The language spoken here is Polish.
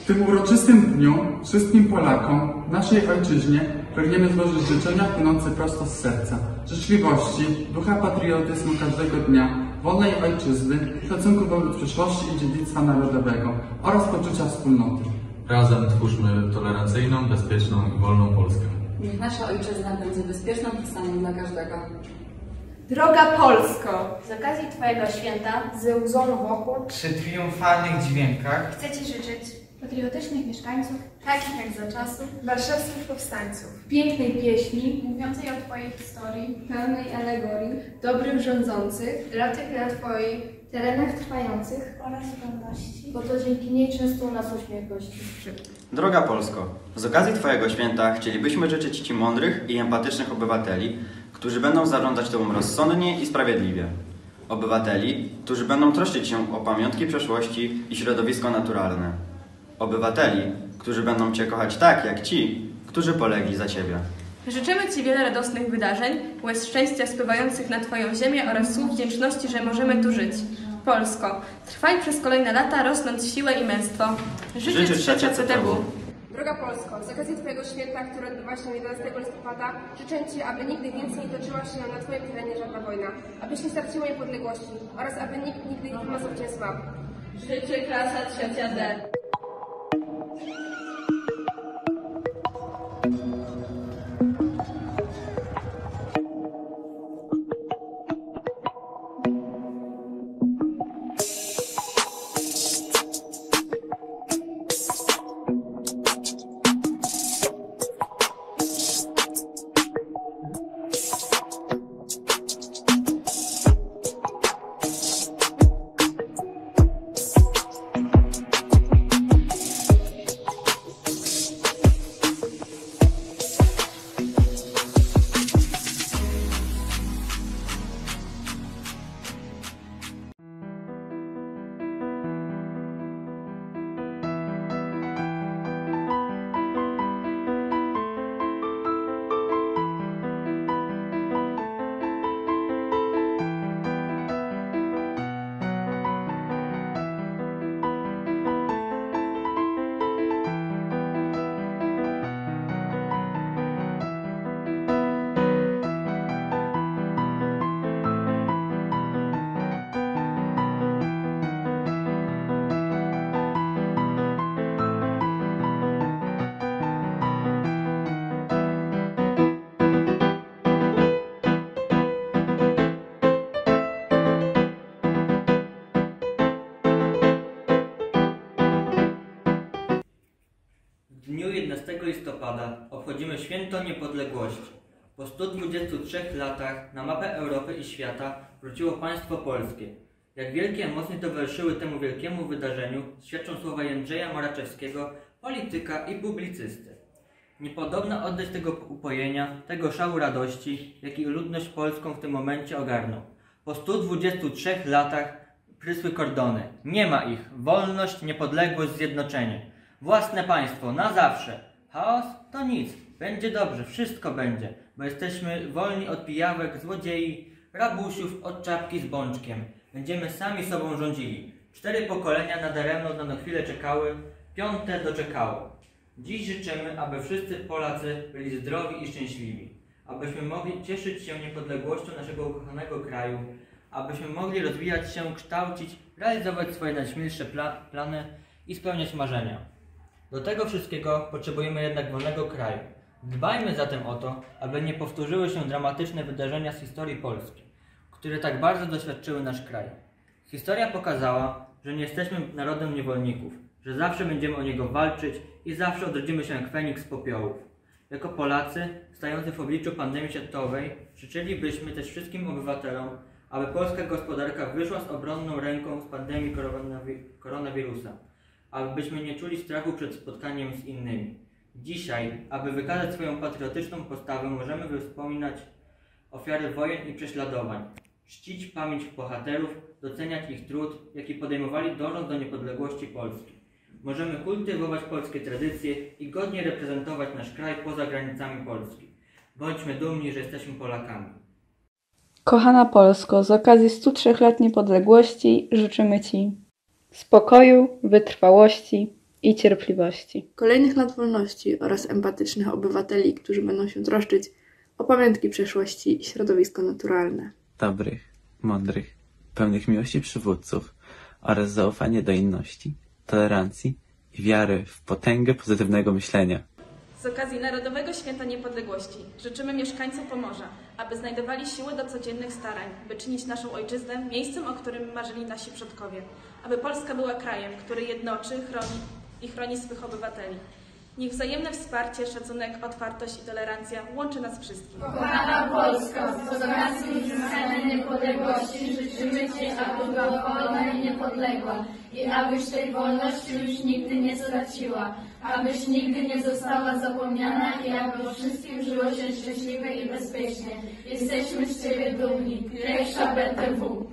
W tym uroczystym dniu wszystkim Polakom, naszej ojczyźnie, pragniemy złożyć życzenia płynące prosto z serca. Życzliwości, ducha patriotyzmu każdego dnia, wolnej ojczyzny, szacunku wobec przyszłości i dziedzictwa narodowego oraz poczucia wspólnoty. Razem twórzmy tolerancyjną, bezpieczną i wolną Polskę. Niech nasza ojczyzna będzie bezpieczną przystanią dla każdego. Droga Polsko! Z okazji Twojego święta, z łzą wokół, Przy triumfalnych dźwiękach chcę Ci życzyć patriotycznych mieszkańców, takich jak za czasów, Warszawskich powstańców, Pięknej pieśni, mówiącej o Twojej historii, pełnej alegorii, dobrych rządzących, dla tych na Twoich terenach trwających oraz wolności, bo to dzięki niej często u nas uśmiech gości. Droga Polsko, z okazji Twojego święta chcielibyśmy życzyć Ci mądrych i empatycznych obywateli, którzy będą zarządzać Tobą rozsądnie i sprawiedliwie. Obywateli, którzy będą troszczyć się o pamiątki przeszłości i środowisko naturalne. Obywateli, którzy będą Cię kochać tak jak ci, którzy polegli za Ciebie. Życzymy Ci wiele radosnych wydarzeń, łez szczęścia spływających na Twoją ziemię oraz słów wdzięczności, że możemy tu żyć. Polsko, trwaj przez kolejne lata, rosnąc w siłę i męstwo. Życie trzecia CTW. Droga Polsko, z okazji Twojego święta, które odbywa się 11 listopada, życzę Ci, aby nigdy więcej nie toczyła się na Twoim terenie żadna wojna, abyś nie straciła niepodległości oraz aby nikt nigdy nie pomazał Cię słab. życzy klasa trzecia D. 20 listopada obchodzimy Święto Niepodległości. Po 123 latach na mapę Europy i świata wróciło państwo polskie. Jak wielkie emocje towarzyszyły temu wielkiemu wydarzeniu, świadczą słowa Jędrzeja Moraczewskiego, polityka i publicysty. Niepodobna oddać tego upojenia, tego szału radości, jaki ludność polską w tym momencie ogarnął. Po 123 latach prysły kordony. Nie ma ich. Wolność, niepodległość, zjednoczenie. Własne państwo, na zawsze. Chaos? To nic. Będzie dobrze, wszystko będzie, bo jesteśmy wolni od pijawek, złodziei, rabusiów, od czapki z bączkiem. Będziemy sami sobą rządzili. Cztery pokolenia nadaremno na chwilę czekały, piąte doczekało. Dziś życzymy, aby wszyscy Polacy byli zdrowi i szczęśliwi, abyśmy mogli cieszyć się niepodległością naszego ukochanego kraju, abyśmy mogli rozwijać się, kształcić, realizować swoje najśmielsze pla plany i spełniać marzenia. Do tego wszystkiego potrzebujemy jednak wolnego kraju. Dbajmy zatem o to, aby nie powtórzyły się dramatyczne wydarzenia z historii Polski, które tak bardzo doświadczyły nasz kraj. Historia pokazała, że nie jesteśmy narodem niewolników, że zawsze będziemy o niego walczyć i zawsze odrodzimy się jak Feniks z popiołów. Jako Polacy, stający w obliczu pandemii światowej, życzylibyśmy też wszystkim obywatelom, aby polska gospodarka wyszła z obronną ręką z pandemii koronawi- koronawirusa, abyśmy nie czuli strachu przed spotkaniem z innymi. Dzisiaj, aby wykazać swoją patriotyczną postawę, możemy wspominać ofiary wojen i prześladowań, czcić pamięć bohaterów, doceniać ich trud, jaki podejmowali dążąc do niepodległości Polski. Możemy kultywować polskie tradycje i godnie reprezentować nasz kraj poza granicami Polski. Bądźmy dumni, że jesteśmy Polakami. Kochana Polsko, z okazji 103 lat niepodległości życzymy Ci spokoju, wytrwałości, i cierpliwości. Kolejnych lat wolności oraz empatycznych obywateli, którzy będą się troszczyć o pamiątki przeszłości i środowisko naturalne. dobrych, mądrych, pełnych miłości przywódców oraz zaufanie do inności, tolerancji i wiary w potęgę pozytywnego myślenia. Z okazji Narodowego Święta Niepodległości życzymy mieszkańcom Pomorza, aby znajdowali siły do codziennych starań, by czynić naszą ojczyznę miejscem, o którym marzyli nasi przodkowie, aby Polska była krajem, który jednoczy, chroni i chroni swych obywateli. Niech wzajemne wsparcie, szacunek, otwartość i tolerancja łączy nas wszystkich. Kochana Polsko, z okazji uzyskania niepodległości życzymy Ci, aby była wolna i niepodległa i abyś tej wolności już nigdy nie straciła, abyś nigdy nie została zapomniana i aby wszystkim żyło się szczęśliwie i bezpiecznie. Jesteśmy z Ciebie dumni. Pierwsza BTW.